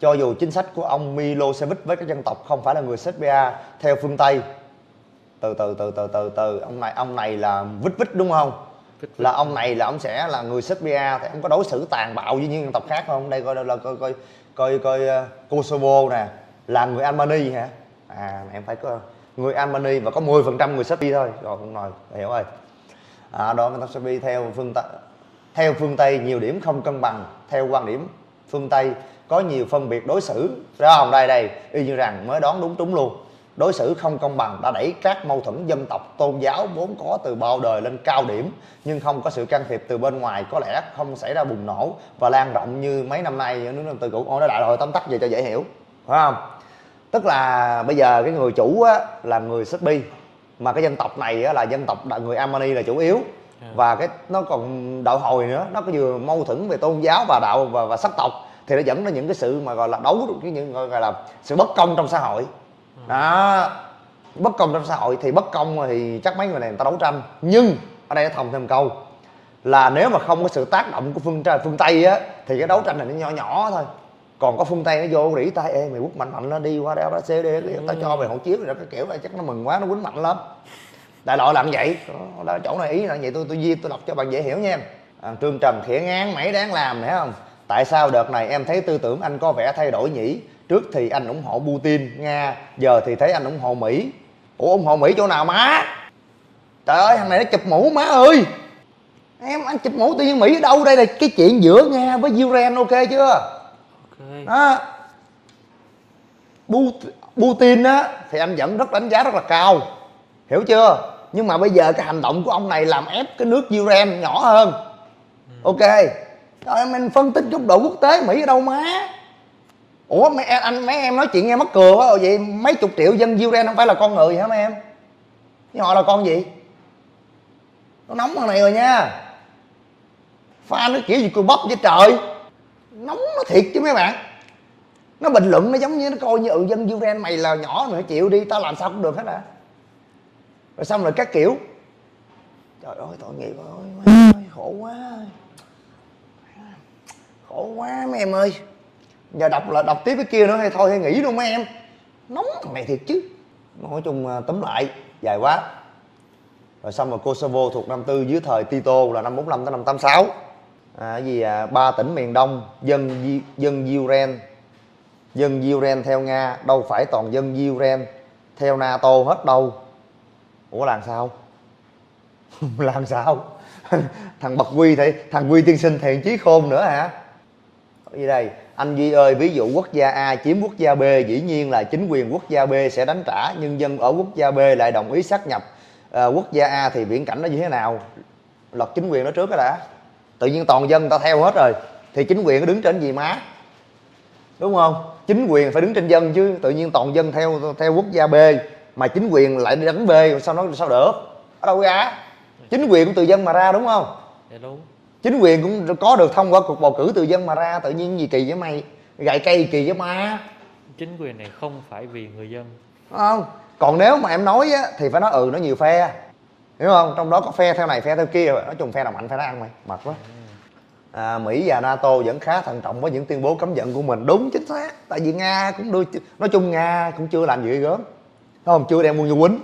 Cho dù chính sách của ông Milosevic với các dân tộc không phải là người Serbia theo phương Tây từ từ từ từ từ từ ông này ông này là vít vít đúng không? Là ông này là ông sẽ là người Serbia thì ông có đối xử tàn bạo với những dân tộc khác không? Đây coi là coi coi coi coi uh, Kosovo nè là người Albany hả? À em phải có người Albany và có 10% người Serbia thôi. Rồi không nói hiểu rồi. À, đó người ta Serbia theo phương Tây theo phương Tây nhiều điểm không cân bằng. Theo quan điểm phương Tây có nhiều phân biệt đối xử. Đó không đây đây y như rằng mới đoán đúng trúng luôn. Đối xử không công bằng đã đẩy các mâu thuẫn dân tộc tôn giáo vốn có từ bao đời lên cao điểm. Nhưng không có sự can thiệp từ bên ngoài có lẽ không xảy ra bùng nổ và lan rộng như mấy năm nay. Nước năm từ cũ ô nó đại rồi tóm tắt về cho dễ hiểu. Phải không? Tức là bây giờ cái người chủ á, là người Serbia mà cái dân tộc này á, là dân tộc người Armani là chủ yếu và cái nó còn đạo hồi nữa nó có vừa mâu thuẫn về tôn giáo và đạo và, và sắc tộc thì nó dẫn đến những cái sự mà gọi là đấu cái những gọi là sự bất công trong xã hội. Đó. Bất công trong xã hội thì bất công thì chắc mấy người này người ta đấu tranh. Nhưng ở đây nó thòng thêm câu là nếu mà không có sự tác động của phương phương tây á thì cái đấu tranh này nó nhỏ nhỏ thôi. Còn có phương tây nó vô rỉ tay ê mày quất mạnh mạnh nó đi qua đeo đó đi tao cho mày hộ chiếu rồi đó. Cái kiểu này chắc nó mừng quá nó quýnh mạnh lắm đại loại làm vậy. Đó, chỗ này ý là vậy tôi tôi di tôi đọc cho bạn dễ hiểu nha. À, trương trần khỉa ngán mày đáng làm nè không? Tại sao đợt này em thấy tư tưởng anh có vẻ thay đổi nhỉ? Trước thì anh ủng hộ putin nga giờ thì thấy anh ủng hộ mỹ. Ủa ủng hộ mỹ chỗ nào má? Trời ơi thằng này nó chụp mũ má ơi. Em anh chụp mũ tự nhiên mỹ ở đâu? Đây là cái chuyện giữa nga với ukraine ok chưa? Okay. đó. Putin á thì anh vẫn rất đánh giá rất là cao hiểu chưa? Nhưng mà bây giờ cái hành động của ông này làm ép cái nước Ukraine nhỏ hơn. Ừ. ok rồi mình phân tích góc độ quốc tế, mỹ ở đâu má? Ủa, mấy em anh mấy em nói chuyện nghe mắc cười quá, rồi vậy mấy chục triệu dân Ukraine không phải là con người hả mấy em? Nhưng họ là con gì? Nó nóng thằng này rồi nha. Pha nó kiểu gì cười bắp với trời? Nóng nó thiệt chứ mấy bạn. Nó bình luận nó giống như nó coi như ừ dân Ukraine mày là nhỏ, mày chịu đi, tao làm sao cũng được hết à rồi xong rồi các kiểu. Trời ơi tội nghiệp ơi ơi khổ quá. Khổ quá mấy em ơi. Giờ đọc là đọc tiếp cái kia nữa hay thôi hay nghỉ luôn mấy em. Nóng thằng này thiệt chứ. Nói chung à, tóm lại dài quá. Rồi xong rồi Kosovo thuộc năm tư dưới thời Tito là năm 45 tới năm 86 à, gì à, ba tỉnh miền Đông dân dân Ukraine. Dân Ukraine theo Nga đâu phải toàn dân Ukraine. Theo NATO hết đâu ủa làm sao? Làm sao? Thằng bậc quy thì thằng quy tiên sinh thiện chí khôn nữa hả? Gì đây? Anh Duy ơi ví dụ quốc gia A chiếm quốc gia B dĩ nhiên là chính quyền quốc gia B sẽ đánh trả nhưng dân ở quốc gia B lại đồng ý sát nhập. À, quốc gia A thì viễn cảnh nó như thế nào? Lật chính quyền nó trước đó đã. Tự nhiên toàn dân ta theo hết rồi thì chính quyền nó đứng trên gì má? Đúng không? Chính quyền phải đứng trên dân chứ tự nhiên toàn dân theo theo quốc gia B mà chính quyền lại đi đánh B sao nó sao được? Ở đâu ra? Chính quyền cũng từ dân mà ra đúng không? Dạ đúng. Chính quyền cũng có được thông qua cuộc bầu cử từ dân mà ra tự nhiên gì kỳ với mày? Gậy cây kỳ với ma. Chính quyền này không phải vì người dân. Đúng không? Còn nếu mà em nói á, thì phải nói ừ nó nhiều phe. Hiểu không? Trong đó có phe theo này phe theo kia. Nói chung phe nào mạnh phe đó ăn mày. Mệt quá. À, Mỹ và NATO vẫn khá thận trọng với những tuyên bố cấm vận của mình. Đúng chính xác. Tại vì Nga cũng đưa nói chung Nga cũng chưa làm gì gớm không? Chưa đem quân vô quýnh.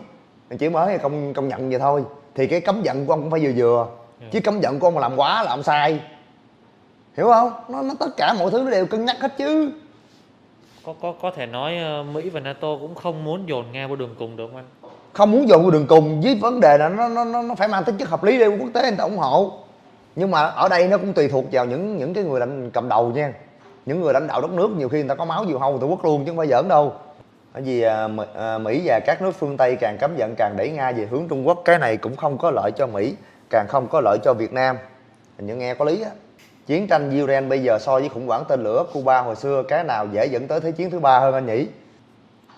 Chỉ mới công công nhận vậy thôi. Thì cái cấm vận của ông cũng phải vừa vừa. Ừ. chứ cấm vận của ông mà làm quá là ông sai. Hiểu không? Nó, nó tất cả mọi thứ nó đều cân nhắc hết chứ. Có có có thể nói ờ, Mỹ và NATO cũng không muốn dồn Nga vào đường cùng được không anh? Không muốn dồn vào đường cùng với vấn đề là nó nó nó phải mang tính chất hợp lý để quốc tế người ta ủng hộ. Nhưng mà ở đây nó cũng tùy thuộc vào những những cái người lãnh cầm đầu nha. Những người lãnh đạo đất nước nhiều khi người ta có máu diều hâu tổ quốc luôn chứ không phải giỡn đâu bởi vì à, Mỹ- à, Mỹ và các nước phương Tây càng cấm vận càng đẩy Nga về hướng Trung Quốc cái này cũng không có lợi cho Mỹ càng không có lợi cho Việt Nam. Hình như nghe có lý á. Chiến tranh Ukraine bây giờ so với khủng hoảng tên lửa Cuba hồi xưa cái nào dễ dẫn tới thế chiến thứ ba hơn anh nhỉ?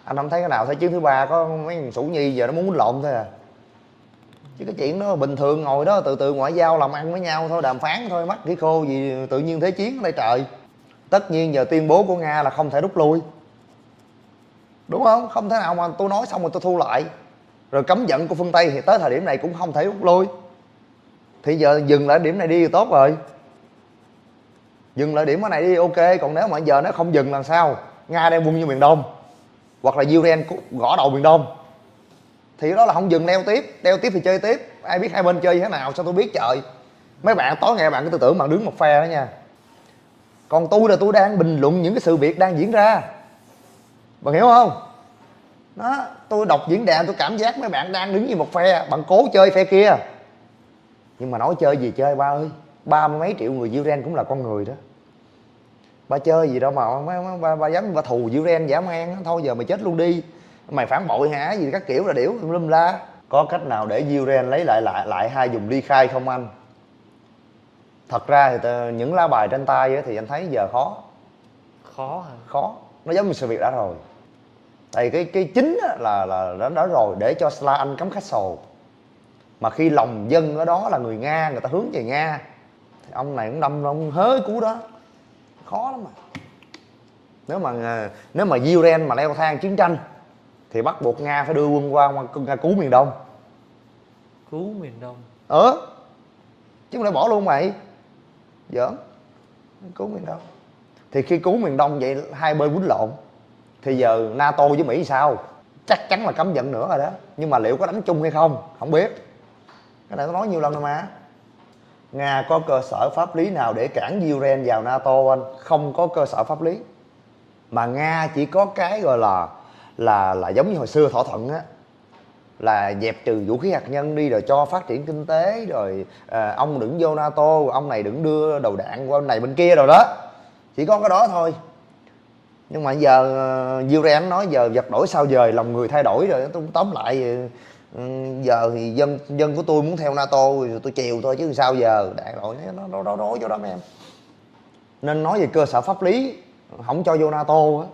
Anh không thấy cái nào thế chiến thứ ba có mấy thằng sủ nhi giờ nó muốn quýnh lộn thôi à. Chứ cái chuyện đó bình thường ngồi đó từ từ ngoại giao làm ăn với nhau thôi đàm phán thôi mắt cái khô gì tự nhiên thế chiến ở đây trời. Tất nhiên giờ tuyên bố của nga là không thể rút lui đúng không? Không thể nào mà tôi nói xong rồi tôi thu lại. Rồi cấm giận của phương tây thì tới thời điểm này cũng không thể rút lui. Thì giờ dừng lại điểm này đi thì tốt rồi. Dừng lại điểm cái này đi, ok. Còn nếu mà giờ nó không dừng làm sao? Nga đem quân như miền đông. Hoặc là Ukraine gõ đầu miền đông. Thì đó là không dừng, leo tiếp. Leo tiếp thì chơi tiếp. Ai biết hai bên chơi như thế nào sao tôi biết trời. Mấy bạn, tối ngày bạn cứ tư tưởng bạn đứng một phe đó nha. Còn tôi là tôi đang bình luận những cái sự việc đang diễn ra bạn hiểu không? Đó tôi đọc diễn đàn tôi cảm giác mấy bạn đang đứng như một phe bạn cố chơi phe kia. Nhưng mà nói chơi gì chơi ba ơi? Ba mươi mấy triệu người Ukraine cũng là con người đó. Ba chơi gì đâu mà ba, ba, dám ba thù Ukraine dã man thôi giờ mày chết luôn đi. Mày phản bội hả? Gì các kiểu là điểu lum la. Có cách nào để Ukraine lấy lại lại lại hai vùng ly khai không anh? Thật ra thì những lá bài trên tay thì anh thấy giờ khó. Khó hả? Khó nó giống như sự việc đã rồi. Tại cái cái chính á là là đã, đã rồi để cho Sla Anh cấm khách sồ mà khi lòng dân ở đó là người nga người ta hướng về nga thì ông này cũng đâm ông hớ cú đó. Khó lắm mà. Nếu mà à, nếu mà Ukraine mà leo thang chiến tranh thì bắt buộc nga phải đưa quân qua nga cứu miền đông. Cứu miền đông. Ờ. Chứ không lẽ bỏ luôn mày? Giỡn. Cứu miền đông thì khi cứu miền đông vậy hai bên quýnh lộn. Thì giờ nato với mỹ sao? Chắc chắn là cấm vận nữa rồi đó. Nhưng mà liệu có đánh chung hay không không biết. Cái này tôi nói nhiều lần rồi mà. Nga có cơ sở pháp lý nào để cản Ukraine vào nato anh? Không có cơ sở pháp lý. Mà nga chỉ có cái gọi là là là giống như hồi xưa thỏa thuận á. Là dẹp trừ vũ khí hạt nhân đi rồi cho phát triển kinh tế rồi à, ông đừng vô nato ông này đừng đưa đầu đạn qua bên này bên kia rồi đó chỉ có cái đó thôi. Nhưng mà giờ ờ, Duran nói giờ vật đổi sao dời, lòng người thay đổi rồi tôi tóm lại ừ, ừ, giờ thì dân dân của tôi muốn theo nato thì tôi chiều thôi chứ sao giờ. Đại đội nó nó nó rối cho đó mấy em nên nói về cơ sở pháp lý, không cho vô nato á.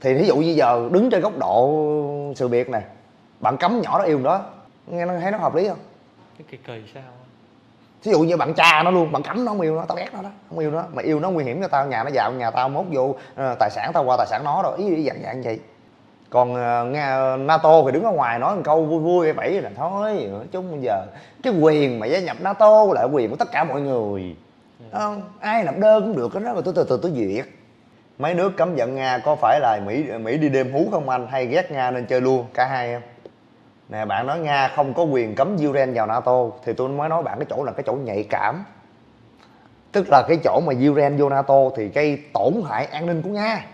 Thì ví dụ như giờ đứng trên góc độ sự việc này, bạn cấm nhỏ đó yêu đó, nghe nó, thấy nó hợp lý không? Cái kỳ kỳ sao ví dụ như bạn cha nó luôn bạn cấm nó không yêu nó tao ghét nó đó không yêu nó. Mà yêu nó nguy hiểm cho tao nhà nó vào nhà tao mốt vô ờ, tài sản tao qua tài sản nó rồi ý, ý dạng dạng vậy. Còn ờ, nga nato thì đứng ở ngoài nói một câu vui vui vậy là thôi nói chung bây giờ cái quyền mà gia nhập nato là quyền của tất cả mọi người không ai làm đơn cũng được đó mà tôi từ từ tôi duyệt. Mấy nước cấm vận nga có phải là mỹ mỹ đi đêm hú không anh? Hay ghét nga nên chơi luôn cả hai em nè, bạn nói nga không có quyền cấm Ukraine vào nato, thì tôi mới nói bạn cái chỗ là cái chỗ nhạy cảm. Tức là cái chỗ mà Ukraine vô nato thì gây tổn hại an ninh của nga.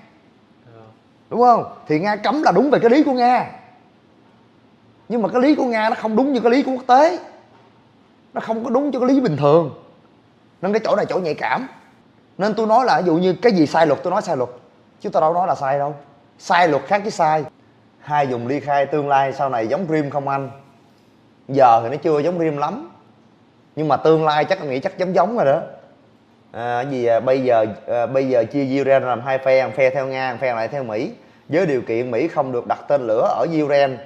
Đúng không? Thì nga cấm là đúng về cái lý của nga. Nhưng mà cái lý của nga nó không đúng như cái lý của quốc tế. Nó không có đúng cho cái lý bình thường. Nên cái chỗ này chỗ nhạy cảm. Nên tôi nói là ví dụ như cái gì sai luật, tôi nói sai luật. Chứ tôi đâu nói là sai đâu. Sai luật khác chứ sai hai dùng ly khai tương lai sau này giống rim không anh? Giờ thì nó chưa giống rim lắm. Nhưng mà tương lai chắc anh nghĩ chắc giống giống rồi đó. À, gì à, bây giờ à, bây giờ chia Ukraine làm hai phe phe theo nga phe lại theo mỹ. Với điều kiện mỹ không được đặt tên lửa ở Ukraine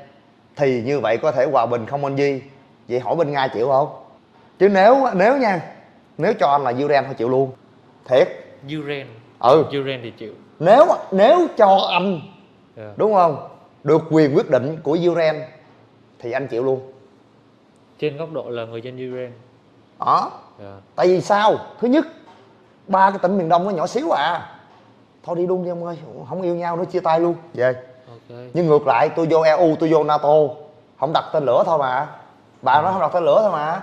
thì như vậy có thể hòa bình không anh Di? Vậy hỏi bên Nga chịu không? Chứ nếu nếu nha nếu cho anh là Ukraine thôi chịu luôn. Thiệt. Ukraine ừ. Ukraine thì chịu. Nếu nếu cho anh Dạ. đúng không được quyền quyết định của Ukraine thì anh chịu luôn. Trên góc độ là người dân Ukraine đó. Dạ. tại vì sao? Thứ nhất ba cái tỉnh miền đông nó nhỏ xíu à. Thôi đi luôn đi ông ơi không yêu nhau nữa chia tay luôn. Về ok. Nhưng ngược lại tôi vô EU tôi vô NATO không đặt tên lửa thôi mà. Bà nói không đặt tên lửa thôi mà.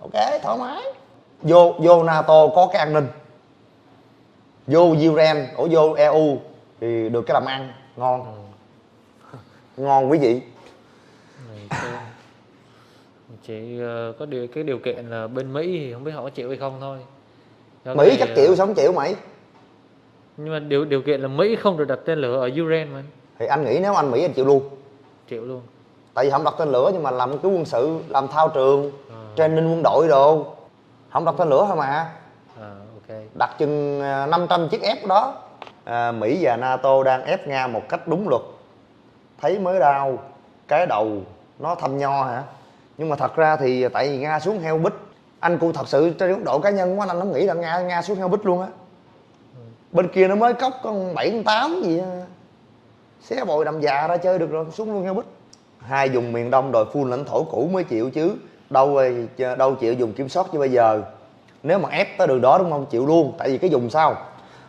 Ok thoải mái. Vô vô NATO có cái an ninh. Vô Ukraine ở vô EU thì được cái làm ăn ngon ngon quý vị. Chỉ ờ, có điều cái điều kiện là bên Mỹ thì không biết họ có chịu hay không thôi. Do Mỹ chắc chịu ờ, sao không chịu mày? Nhưng mà điều điều kiện là Mỹ không được đặt tên lửa ở Ukraine mà. Thì anh nghĩ nếu anh Mỹ anh chịu luôn. Chịu luôn. Tại vì không đặt tên lửa nhưng mà làm cái quân sự làm thao trường Ờ. training quân đội đồ. Không đặt tên lửa thôi mà. À, ok. Đặt chừng à, 500 chiếc ép đó. À, Mỹ và NATO đang ép Nga một cách đúng luật thấy mới đau, cái đầu nó thâm nho hả? Nhưng mà thật ra thì tại vì Nga xuống heo bích anh cũng thật sự trên góc độ cá nhân của anh anh không nghĩ là Nga Nga xuống heo bích luôn á. Bên kia nó mới cốc con bảy con tám gì xé bồi đầm già ra chơi được rồi, xuống luôn heo bích hai vùng miền đông đòi full lãnh thổ cũ mới chịu chứ, đâu đâu chịu dùng kiểm soát như bây giờ. Nếu mà ép tới đường đó đúng không? Chịu luôn, tại vì cái vùng sao?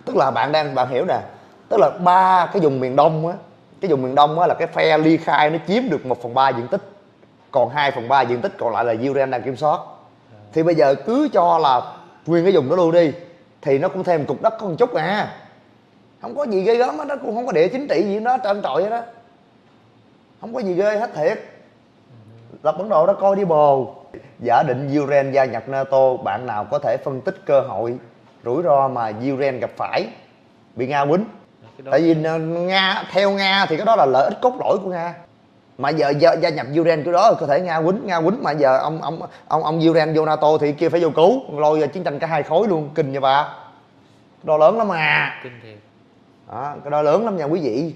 Tức là bạn đang, bạn hiểu nè, tức là ba cái vùng miền đông á cái vùng miền đông á là cái phe ly khai nó chiếm được 1 phần ba diện tích, còn 2 phần ba diện tích còn lại là Ukraine đang kiểm soát. Thì bây giờ cứ cho là nguyên cái vùng đó luôn đi, thì nó cũng thêm cục đất có một chút à. Không có gì ghê gớm hết nó cũng không có địa chính trị gì nó trên trội hết đó. Không có gì ghê hết thiệt. Lập bản đồ đó coi đi bồ. Giả định Ukraine gia nhập NATO, bạn nào có thể phân tích cơ hội rủi ro mà Ukraine gặp phải? Bị Nga quýnh tại vì Nga theo Nga thì cái đó là lợi ích cốt lõi của Nga. Mà giờ gia, gia nhập Ukraine cái đó có thể Nga quýnh Nga quýnh mà giờ ông ông ông ông Ukraine vô NATO thì kia phải vô cứu. Lôi ra chiến tranh cả hai khối luôn kinh nha cái đó lớn lắm mà kinh thiệt. Đó, cái đó lớn lắm nha quý vị.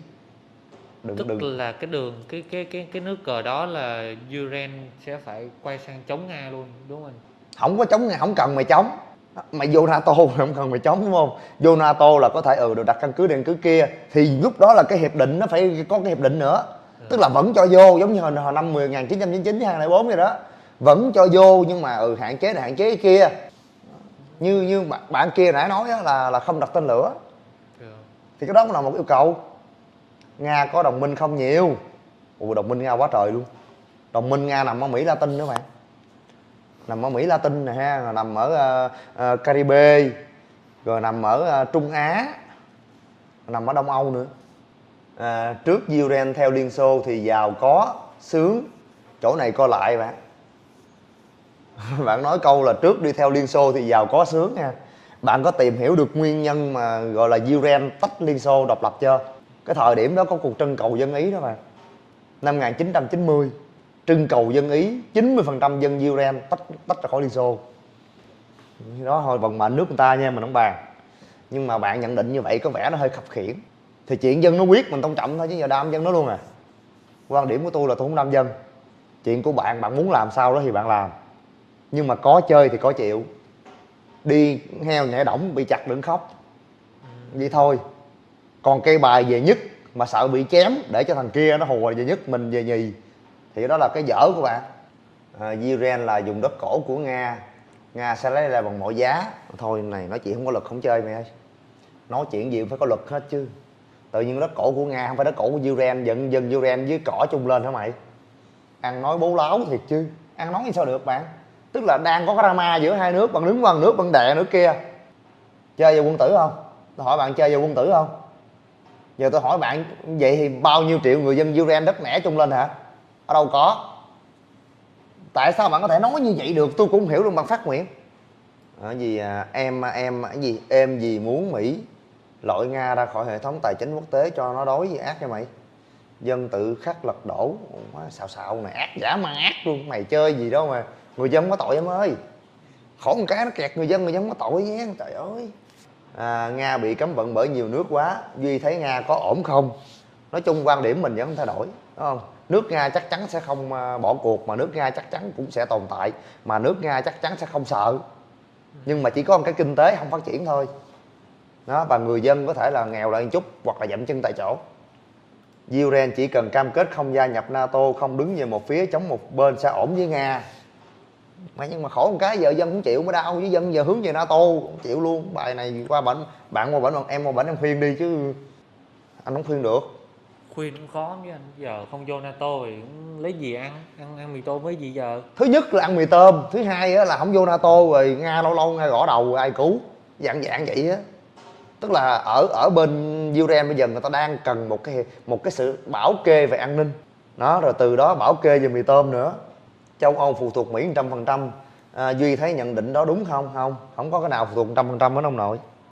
Đừng tức đừng. là cái đường cái cái cái cái nước cờ đó là Ukraine sẽ phải quay sang chống Nga luôn đúng không không có chống Nga không cần mày chống mày vô NATO không cần mày chống đúng không? Vô NATO là có thể ừ được đặt căn cứ căn cứ kia. Thì lúc đó là cái hiệp định nó phải có cái hiệp định nữa. Tức là vẫn cho vô giống như hồi, hồi năm 10 1999 với 2004 vậy đó. Vẫn cho vô nhưng mà ừ hạn chế này hạn chế cái kia. Như như bạn, bạn kia nãy nói á, là là không đặt tên lửa. Ừ. thì cái đó cũng là một yêu cầu. Nga có đồng minh không nhiều. Ủa đồng minh nga quá trời luôn. Đồng minh nga nằm ở mỹ latin nữa bạn nằm ở mỹ latin nè ha rồi nằm ở uh, uh, caribe rồi nằm ở uh, trung á nằm ở đông âu nữa. À, trước Ukraine theo liên xô thì giàu có sướng. Chỗ này coi lại bạn. Bạn nói câu là trước đi theo liên xô thì giàu có sướng nha. Bạn có tìm hiểu được nguyên nhân mà gọi là Ukraine tách liên xô độc lập chưa? Cái thời điểm đó có cuộc trưng cầu dân ý đó bạn. Năm 1990 trưng cầu dân ý 90% dân Ukraine tách tách ra khỏi liên xô đó thôi, vận mệnh nước người ta nha, mình không bàn. Nhưng mà bạn nhận định như vậy có vẻ nó hơi khập khiển. Thì chuyện dân nó quyết, mình tôn trọng thôi chứ giờ đam dân nó luôn à. Quan điểm của tôi là tôi không đam dân. Chuyện của bạn bạn muốn làm sao đó thì bạn làm. Nhưng mà có chơi thì có chịu. Đi heo nhảy động bị chặt đừng khóc. Vậy thôi. Còn cây bài về nhất mà sợ bị chém để cho thằng kia nó hùa về nhất, mình về nhì thì đó là cái dở của bạn. À, Ukraine là dùng đất cổ của Nga. Nga sẽ lấy ra bằng mọi giá. Thôi này nói chuyện không có lực không chơi mày ơi. Nói chuyện gì cũng phải có lực hết chứ. Tự nhiên đất cổ của Nga không phải đất cổ của Ukraine dần dần Ukraine với cỏ chung lên hả mày? Ăn nói bố láo thiệt chứ. Ăn nói sao được bạn? Tức là đang có drama giữa hai nước bằng đứng bằng nước bằng đè nước kia. Chơi vào quân tử không? Tôi hỏi bạn chơi vào quân tử không? Giờ tôi hỏi bạn vậy thì bao nhiêu triệu người dân Ukraine đất nẻ chung lên hả? Ở đâu có. Tại sao bạn có thể nói như vậy được? Tôi cũng hiểu luôn bạn phát nguyện. Ở gì à, em à, em cái gì em gì muốn mỹ loại nga ra khỏi hệ thống tài chính quốc tế cho nó đối với ác cho mày. Dân tự khắc lật đổ. Má, xạo xạo này ác giả mang ác luôn. Mày chơi gì đâu mà người dân có tội em ơi. Khổ một cái nó kẹt người dân người dân có tội nhé. Trời ơi. À, nga bị cấm vận bởi nhiều nước quá. Duy thấy nga có ổn không? Nói chung quan điểm mình vẫn không thay đổi đúng không? Nước nga chắc chắn sẽ không ờ, bỏ cuộc, mà nước nga chắc chắn cũng sẽ tồn tại, mà nước nga chắc chắn sẽ không sợ. Nhưng mà chỉ có một cái kinh tế không phát triển thôi. Đó, và người dân có thể là nghèo lại một chút, hoặc là dậm chân tại chỗ. Ukraine chỉ cần cam kết không gia nhập NATO, không đứng về một phía, chống một bên sẽ ổn với Nga. Mà nhưng mà khổ một cái giờ dân cũng chịu mới đau với dân giờ hướng về NATO, cũng chịu luôn. Bài này qua bệnh bạn qua bệnh em qua bệnh em khuyên đi chứ anh không khuyên được khuyên cũng khó, chứ anh giờ không vô nato thì cũng lấy gì ăn ăn ăn mì tôm với gì giờ? Thứ nhất là ăn mì tôm, thứ hai á là không vô nato rồi nga lâu lâu nga gõ đầu ai cứu, dạng dạng vậy á. Tức là ở ở bên Ukraine bây giờ người ta đang cần một cái một cái sự bảo kê về an ninh. Đó, rồi từ đó bảo kê về mì tôm nữa. Châu Âu phụ thuộc Mỹ 100% trăm à, duy thấy nhận định đó đúng không? Không không có cái nào phụ thuộc 100% hết ông nội.